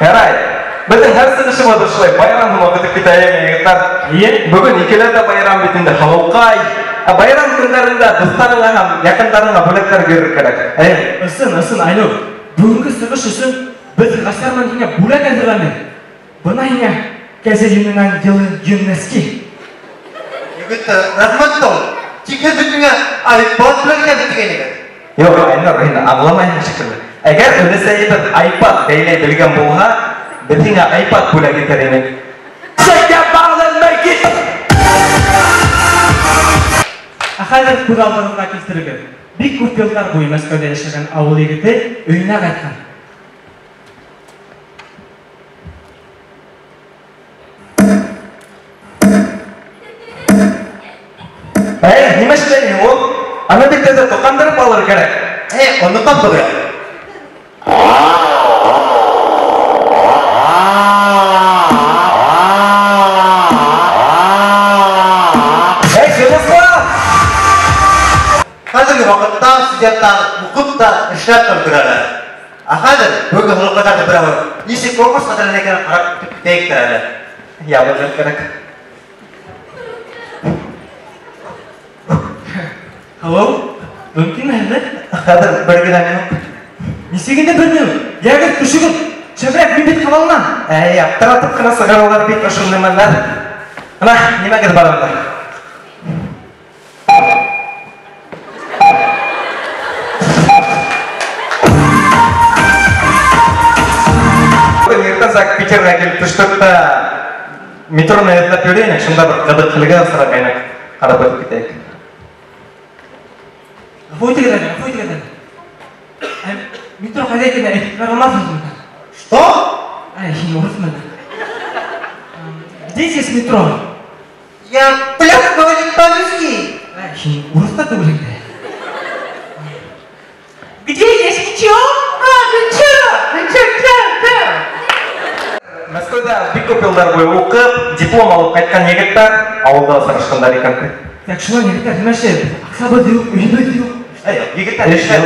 жарайды біздің әр сынышымыз осылай байрам уақыты күтәйеңдер Иә. бүгін екеулер де байрам бетінде халыққай байрам күндерінде достарыңа һәм якындарыңа бүләктер беру керек. Ә ысын ысын айнур бүгінгі сығыш үшін біз рахмат бөтенге айпад белән генә бетгән икән. жоқ айнұр енді аңламайын шекілді егер өлесе етіп айпад бәйлей білген болса бітіңе айпад бүләк етер едік Ахайлар күз алдырға келтірген бик көп жылдар бойы Мәскәүдә яшәгән авыл егете өйенә кайткан. әй неме істейін ол ана беттерді тоқандырып алыр керек Е, оны капты. Студентлар укып та, тә өлгерәләр. Ә хәзер бүген халыкка да берәү ничек конкурс кадәр икән карап көтеп китәйек тә әле. ябылыр керек Алло, мөмкин әле? қазір бір генә минут Нисегенде белмәү. Ягер күшегеп, чәбрәк мин бит кабалнан. әй аптыратып қана сығаралар бит ошол немелер мына немегез барыңдар бүгін ертең сағат питерге келіп түштік та метроны эзлеп жүрейін шында бір қыдықылығы сұрап айнақ қарап өтіп кетейік Фойты генә, фойты генә. Әм, метро кайда икән? Әйтеп бара алмассызмы? Что? Ай, син урысмы? Где здесь метро? Я пляж говорит по-русски. Ай, син урыста түгел инде. Где көп жылдар бойы оқып диплом алып қайтқан егеттер ауылда сырышқандар екен Так шулай егеттер немеше юк. Эй, егеттер, Эш эшләп.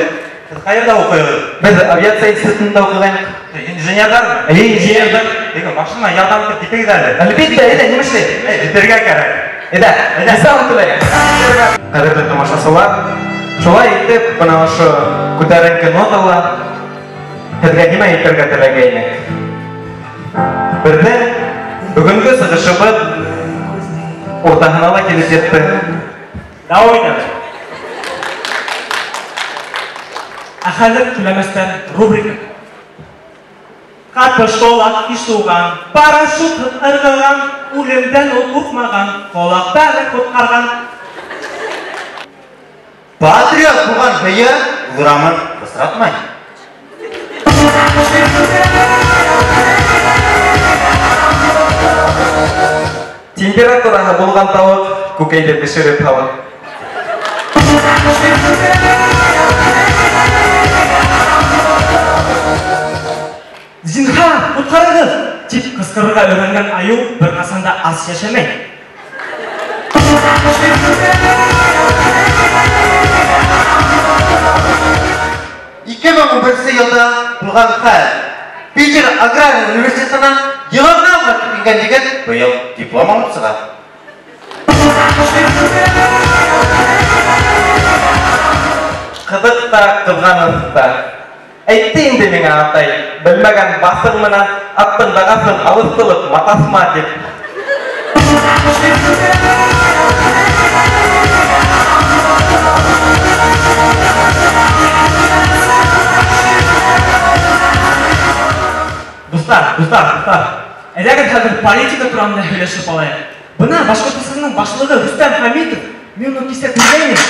Сез каерда укыйсыз? біз авиация институтында оқығанбыз Инженердар. Әй, инженердар. Деге машина ярдәм итеп китегез әле. әлбетте әйдә немесе битәргә кирәк. әйдә исән теләйік қадірлі тамашашылар шулай итеп мына ошо күтәренке ноталар һеҙгә нимә әйтергә теләгәйнек берҙән бүгенге сығышыбыҙ уртаһына ла килеп етте Дауам итәбез. Ә түләмәстән рубрика. Каты шолак ишуган, парашют ыргылган, үлемдән ул куркмаган, колактары коткарган. Патриот булган бәя урамын бысратмай. температураһы булган тауык күкәйҙе бешереп һала Зинһар, коткарыгыз! Тип кыскырырга өйрәнгән аю бер касанда ас яшәмәй. Ике мең унберенче елда булган хәл. Питер аграр университетына елына ganjikan boyong diplomong serah Kıdıkta kızganızda Ettiğin demin atay Bilmegen basın mına Attın dağasın avıstılık matasma dip Dostlar, besar besar алыҫтылып матасма тип Дуслар, дуслар, дуслар. Әйдәгез хәзер политика турамында һөйләшеп алайык. Бына Башкортостанның башлыгы Рустам Хәмитов, мин уны кисә күргән идем.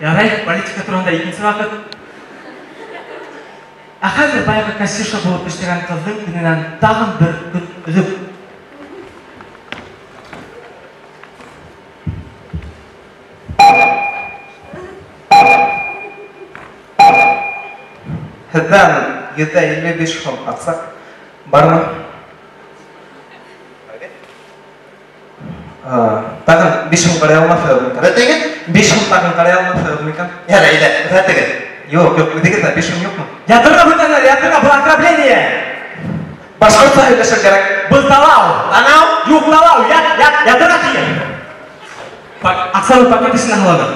Ярай, политика турында икенче вакыт. Ә хәзер баягы кассирша булып Hedan yüzde elli beş yol atsak var mı? Bakın beş yıl karaya olmaz öyle mi? Rete git. Bir yıl takın karaya olmaz fiyatı mi? Ya da ile rete git. Yok yok rete git de beş yıl yok mu? Yatırma bu tane yatırma bu akrableliğe. Başka sahildeşen gerek. Bızdalav. Anav. Yuklav. Yat yat yatırma diye. Bak aksanı paket işine. Hazır.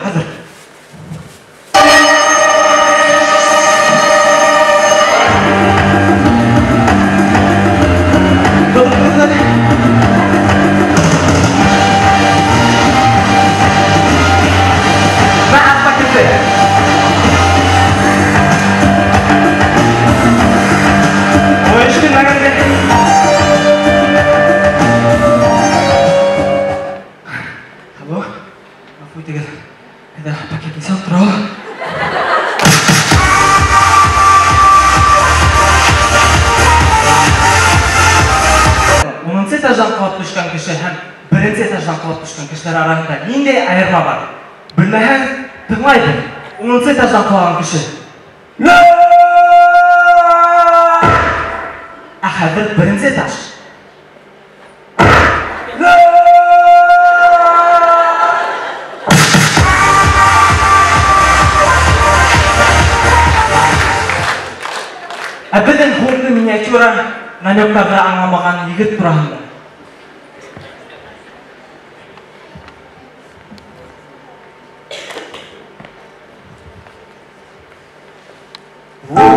Құлап түскен кішілер арасында нендей айырма бар? Білмәһәң тыңлай біл оныншы этаждан құлаған кіші ә хәзер бірінші этаж Әбілдің хумды миниатюра намектарды аңламаған Woo!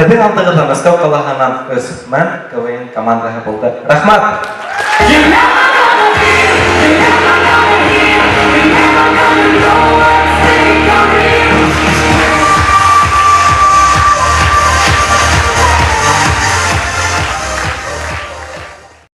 турасында. Һеҙҙең алдығыҙҙа Мәскәү ҡалаһынан Өсмән КВН командаһы булды. Рәхмәт! Remember, remember, remember,